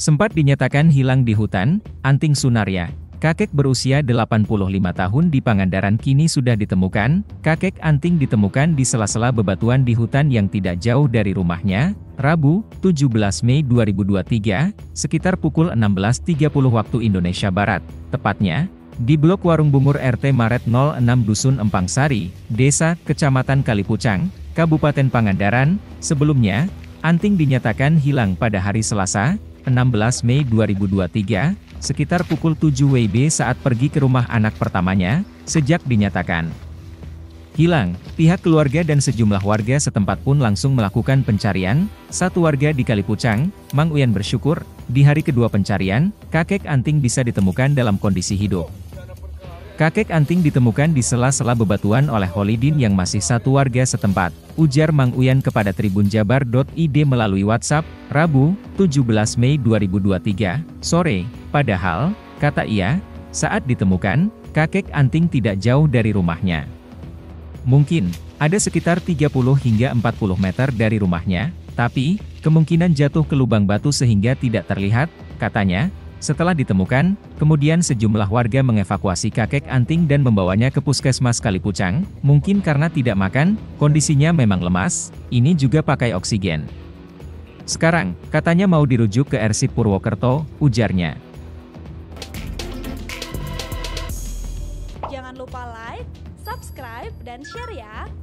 Sempat dinyatakan hilang di hutan, Anting Sunaria, kakek berusia 85 tahun di Pangandaran kini sudah ditemukan. Kakek Anting ditemukan di sela-sela bebatuan di hutan yang tidak jauh dari rumahnya, Rabu, 17 Mei 2023, sekitar pukul 16.30 waktu Indonesia Barat. Tepatnya, di Blok Warung Bungur RT Maret 06 Dusun Empang Sari, Desa, Kecamatan Kalipucang, Kabupaten Pangandaran, sebelumnya, Anting dinyatakan hilang pada hari Selasa, 16 Mei 2023, sekitar pukul 7 WIB saat pergi ke rumah anak pertamanya, sejak dinyatakan hilang, pihak keluarga dan sejumlah warga setempat pun langsung melakukan pencarian, satu warga di Kalipucang, Mang Uyan bersyukur, di hari kedua pencarian, kakek anting bisa ditemukan dalam kondisi hidup. Kakek anting ditemukan di sela-sela bebatuan oleh Holidin yang masih satu warga setempat, ujar Mang Uyan kepada tribunjabar.id melalui WhatsApp, Rabu, 17 Mei 2023, sore. Padahal, kata ia, saat ditemukan, kakek anting tidak jauh dari rumahnya. Mungkin, ada sekitar 30 hingga 40 meter dari rumahnya, tapi, kemungkinan jatuh ke lubang batu sehingga tidak terlihat, katanya, setelah ditemukan, kemudian sejumlah warga mengevakuasi kakek anting dan membawanya ke puskesmas Kalipucang, mungkin karena tidak makan, kondisinya memang lemas, ini juga pakai oksigen. Sekarang, katanya mau dirujuk ke Ersip Purwokerto, ujarnya. Jangan lupa like, subscribe, dan share ya!